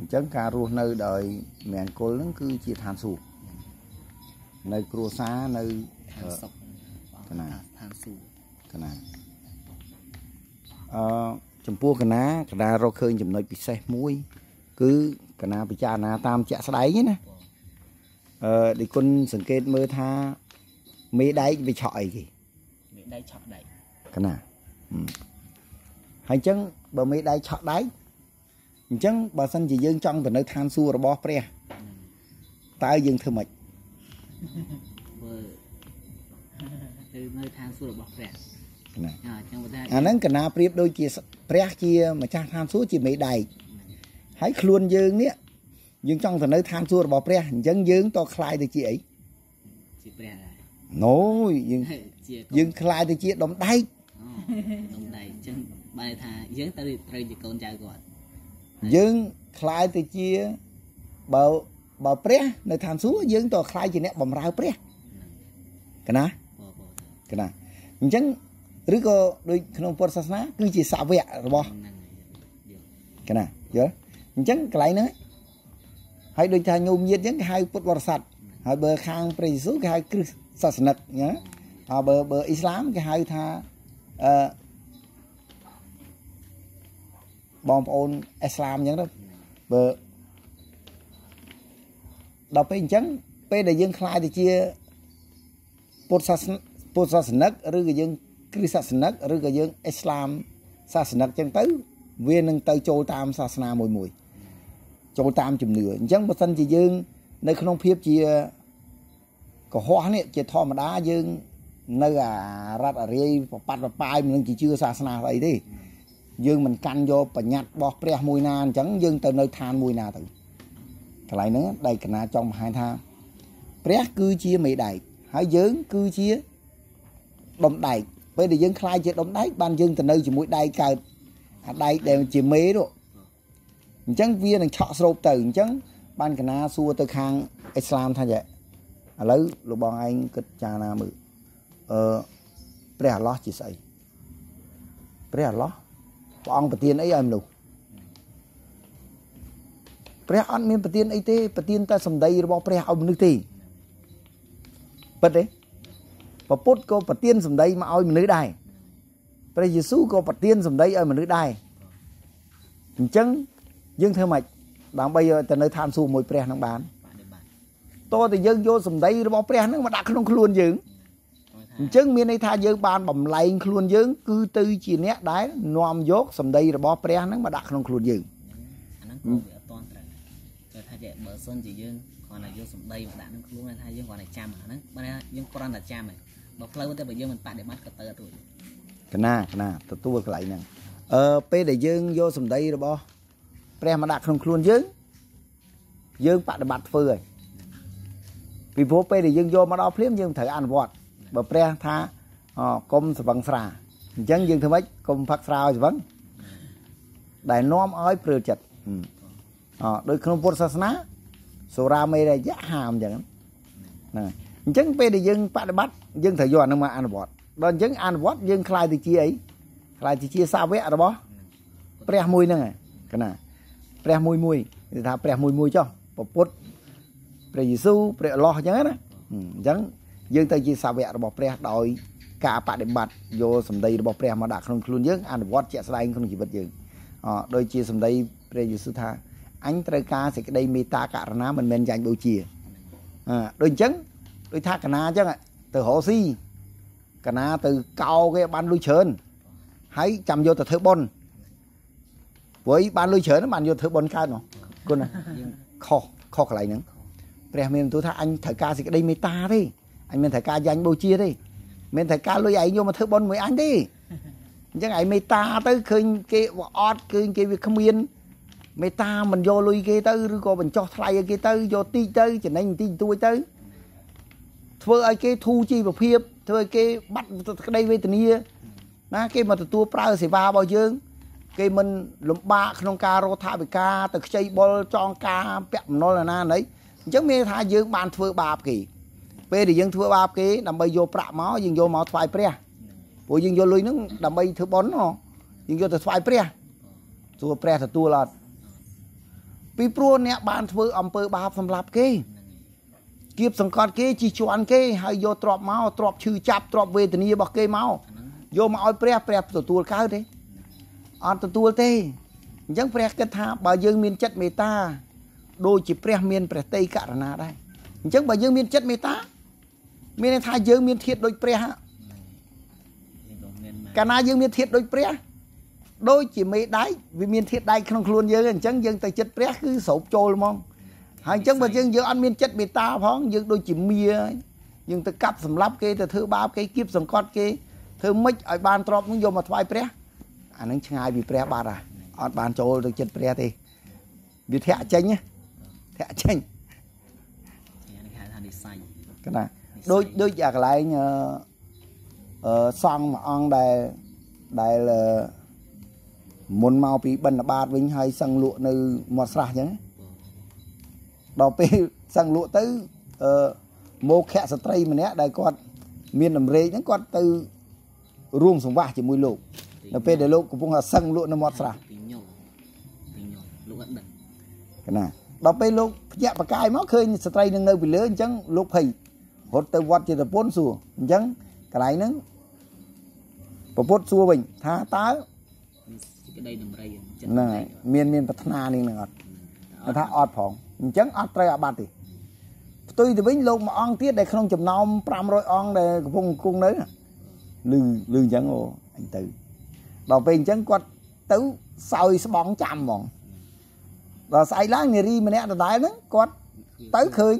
អញ្ចឹងការរស់នៅដោយមង្គលហ្នឹងគឺជាឋានសួគ៌នៅគ្រួសារនៅឋានសុខកណាឋានសួគ៌កណាអឺចំពោះកណាកណារកឃើញចំណុចពិសេសមួយ គឺកណាពិចារណាតាមជាក់ស្ដែងណាអឺដូចគុណសង្កេតមើលថាមេដែកវាឆក់អីគេមេដៃឆក់ដៃកណាហឹមហើយអញ្ចឹងបើមេដែកឆក់ដែក អញ្ចឹងបើសិនជាយើងចង់ទៅនៅឋានសួគ៌របស់ព្រះតើយើងធ្វើម៉េចធ្វើទៅនៅឋានសួគ៌របស់ព្រះកណាអញ្ចឹងបើថាអាហ្នឹងកណាប្រៀបដូចជាព្រះជាម្ចាស់ឋានសួគ៌ជាមេដែកហើយខ្លួនយើងនេះយើងចង់ទៅនៅឋានសួគ៌របស់ព្រះអញ្ចឹងយើងតខ្លាយទៅជាអីជាព្រះដែរណូយើងជាយើងខ្លាយទៅជាដុំដែកអូដុំដៃអញ្ចឹងបែរថាយើងត្រូវត្រូវជាកូនចៅគាត់ យើងខ្លាយទៅជាបើបើព្រះនៅឋានសួគ៌យើងតខ្លាយជាអ្នកបម្រើព្រះកណាបងបងកណាអញ្ចឹងឬក៏ដូចក្នុងពុទ្ធសាសនា គឺជាសាវករបស់ហ្នឹងយកកណាយល់អញ្ចឹងកន្លែងហ្នឹងហើយដូចថាញោមញាតអញ្ចឹងគេហៅពុទ្ធបរិស័ទហើយបើខាងព្រះយេស៊ូវគេហៅគ្រិស្តសាសនិកអញ្ចឹងហើយបើបើអ៊ីស្លាមគេហៅថាអឺ បងប្អូនអ៊ីស្លាមអញ្ចឹងទៅបើដល់ពេលអញ្ចឹងពេលដែលយើងខ្លាយទៅជាពុទ្ធសាសនពុទ្ធសាសនិកឬក៏យើងគ្រិស្តសាសនិកឬក៏យើងអ៊ីស្លាមសាសនិកអញ្ចឹងទៅវានឹងទៅចូលតាមសាសនាមួយមួយចូលតាមជំនឿអញ្ចឹងបើសិនជាយើង នៅក្នុងភាពជាកុហកនេះជាធម្មតាយើងនៅអារដ្ឋអរាយបបាត់បបាយមិននឹងជាជឿសាសនាស្អីទេ យើងមិនកាន់យកបញ្ញត្តិរបស់ព្រះមួយណាអញ្ចឹងយើងទៅនៅឋានមួយណាទៅកន្លែងហ្នឹងដៃកណាចង់បង្ហាញថា ព្រះគឺជាមេដែកហើយយើងគឺជាដុំដែកពេលដែលយើងខ្លាយជាដុំដែកបានយើងទៅនៅជាមួយដែកកើតអាដែកដែលជាមេនោះអញ្ចឹងវានឹងឆក់ស្រូបទៅអញ្ចឹងបានកណាសួរទៅខាងអ៊ីស្លាមថាយ៉ាងឥឡូវលោកបងឯងគិតចារណាមើលអឺព្រះអាឡោះជាស្អីព្រះអាឡោះ ព្រះអង្គប្រទានអីឲ្យមនុស្សព្រះអត់មានប្រទានអីទេប្រទានតែសម្ដីរបស់ព្រះឲ្យមនុស្សទេពិតទេពពុទ្ធក៏ប្រទានសម្ដីមកឲ្យមនុស្សដែរព្រះយេស៊ូវក៏ប្រទានសម្ដីឲ្យមនុស្សដែរអញ្ចឹងយើងធ្វើម៉េចដើម្បីឲ្យទៅនៅឋានសួគ៌មួយព្រះនឹងបានបដិបត្តិតើតែយើងយកសម្ដីរបស់ព្រះនឹងមកដាក់ក្នុងខ្លួនយើងគាត់ថា អញ្ចឹងមានន័យថាយើងបានបំលែងខ្លួនយើង គឺទៅជាអ្នកដែលនាំយកសម្ដីរបស់ព្រះនឹងមកដាក់ក្នុងខ្លួនយើងអាហ្នឹងក៏វាអត់តន់ត្រូវគាត់ថាចេះបើសិនជាយើងគ្រាន់តែយកសម្ដីមកដាក់ក្នុងខ្លួនថាយើងគ្រាន់តែចាំអាហ្នឹងបើថាយើងគ្រាន់តែចាំឯងបើផ្លូវទៅបើយើងមិនបដិបត្តិក៏ទៅអត់រួចកណាកណាទទួលកន្លែងហ្នឹងអឺពេលដែលយើងយកសម្ដីរបស់ព្រះមកដាក់ក្នុងខ្លួនយើងយើងបដិបត្តិធ្វើហើយពីព្រោះពេលដែលយើងយកមកដល់ភ្លាមយើងត្រូវអនុវត្ត បើព្រះថាអកុំស្វឹងស្រាអញ្ចឹងយើងធ្វើម៉េចកុំផឹកស្រាឲ្យស្វឹងដែលនាំឲ្យព្រើលចិត្តហឹមអដោយក្នុងពុទ្ធសាសនាសូរាមេរយៈហាមអញ្ចឹងហ្នឹងហើយអញ្ចឹងពេលដែលយើងបដិបត្តិយើងត្រូវយកអានឹងមកអនុវត្តដល់អញ្ចឹងអនុវត្តយើងខ្លាយទៅជាអីខ្លាយទៅជាសាវករបស់ព្រះមួយហ្នឹងឯងកណាព្រះមួយមួយគេថាព្រះមួយមួយចុះពពុទ្ធព្រះយេស៊ូវព្រះអល់ឡោះអញ្ចឹងណាហឹមអញ្ចឹង យើងទៅជាសាវករបស់ព្រះដោយការបដិបត្តិយកសម្ដីរបស់ព្រះមកដាក់ក្នុងខ្លួនយើងអនុវត្តជាក់ស្ដែងក្នុងជីវិតយើងអដូចជាសម្ដីព្រះយេស៊ូវថាអញត្រូវការសេចក្តីមេត្តាករុណាមិនមែនចាញ់បូជាអដូចអញ្ចឹងដូចថាកណាអញ្ចឹងទៅរកស៊ីកណាទៅកោគេបានលុយច្រើនហើយចាំយកទៅធ្វើបុណ្យព្រោះអីបានលុយច្រើនបានយកធ្វើបុណ្យកើតមកគុណណាយើងខុសខុសកន្លែងហ្នឹងព្រះមានបន្ទូលថាអញត្រូវការសេចក្តីមេត្តាទេ អញមានត្រូវការយ៉ាញ់បូជាទេមានត្រូវការលុយឯងយកមកធ្វើបុណ្យមួយអញទេអញ្ចឹងឯងមេត្តាទៅឃើញគេអត់ឃើញគេវាគ្មានមេត្តាមិនយកលុយគេទៅឬក៏បញ្ចុះថ្លៃឲ្យគេទៅយកតិចទៅចំណេញបន្តិចបន្តួចទៅធ្វើឲ្យគេធូរជីវភាពធ្វើឲ្យគេបាត់ក្តីវេទនាណាគេមកទទួលប្រើសេវារបស់យើង គេមិនលំបាកក្នុងការរកថវិកាទៅខ្ចីបុលចងការពាក់បំណុលណាណីអញ្ចឹងមានថាយើងបានធ្វើបាបគេ ពេលដែលយើងធ្វើបាបគេដើម្បីយកប្រាក់មកយើងយកមកថ្វាយព្រះព្រោះយើងយកលុយហ្នឹងដើម្បីធ្វើបុណ្យហ៎យើងយកទៅថ្វាយព្រះទោះព្រះទទួលអត់ពពីព្រោះអ្នកបានធ្វើអំពើបាបសម្លាប់គេហ្នឹងហើយគៀបសង្កត់គេជីជន់គេហើយយកទ្រព្យមកទ្រព្យឈឺចាប់ទ្រព្យវេទនារបស់គេមកអាហ្នឹងយកមកឲ្យព្រះព្រះទទួលកើតទេអត់ទទួលទេអញ្ចឹងព្រះគិតថាបើយើងមានចិត្តមេត្តាដូចជាព្រះមានព្រះតីករណាដែរអញ្ចឹងបើយើងមានចិត្តមេត្តា មានន័យថាយើងមានធាតុដូចព្រះហ่ะយើងក៏មានមកកាលណាយើងមានធាតុដូចព្រះដូចជាមេដែកវាមានធាតុដែកក្នុងខ្លួនយើងអញ្ចឹងយើងទៅចិត្តព្រះគឺស្រូបចូលហ្មងហើយអញ្ចឹងបើយើងយើងអត់មានចិត្តមេត្តាផងយើងដូចជាមៀហើយយើងទៅកាប់សម្លាប់គេទៅធ្វើបាបគេគៀបសង្កត់គេធ្វើម៉េចឲ្យបានទ្រព្យនោះយកមកថ្វាយព្រះអានឹងឆ្ងាយពីព្រះបាត់ហ่ะអត់បានចូលទៅចិត្តព្រះទេវាធាក់ចេញណាធាក់ចេញអានេះហៅថានិស័យកណា ដូចដូចអាកន្លែងអឺអឺសង់មួយអង្គដែលដែលអឺមុនមកពីបិណ្ឌបាតវិញហើយសឹងលក់នៅមាត់ស្រះអញ្ចឹងដល់ពេលសឹងលក់ទៅអឺមកខៈស្ត្រីម្នាក់ដែលគាត់មានតម្រេកហ្នឹងគាត់ទៅរួមសង្វាស់ជាមួយលោកនៅពេលដែលលោកកំពុងតែសឹងលក់នៅមាត់ស្រះពីញោមពីញោមលោកអត់ដឹងកណាដល់ពេលលោកភ្ញាក់បកាយមកឃើញស្ត្រីនឹងនៅពីលើអញ្ចឹងលោកភ័យ រត់ទៅវត្តចេតពុនសួរអញ្ចឹងកន្លែងហ្នឹងប្រពុតសួរវិញថាតើសេចក្តីដំរីចិត្តហ្នឹងហើយមានមានប្រាថ្នានេះនឹងអត់គាត់ថាអត់ផងអញ្ចឹងអត់ត្រូវអាបត្តិទេផ្ទុយទៅវិញលោកមួយអង្គទៀតដែលក្នុងចំណោម500អង្គដែលកំពុងគង់នៅណាលឺលឺអញ្ចឹងអូអញទៅដល់ពេលអញ្ចឹងគាត់ទៅសោយស្បងចាំហ្មងដល់ស្អែកឡើងនារីម្នាក់ដដែលហ្នឹងគាត់ទៅឃើញ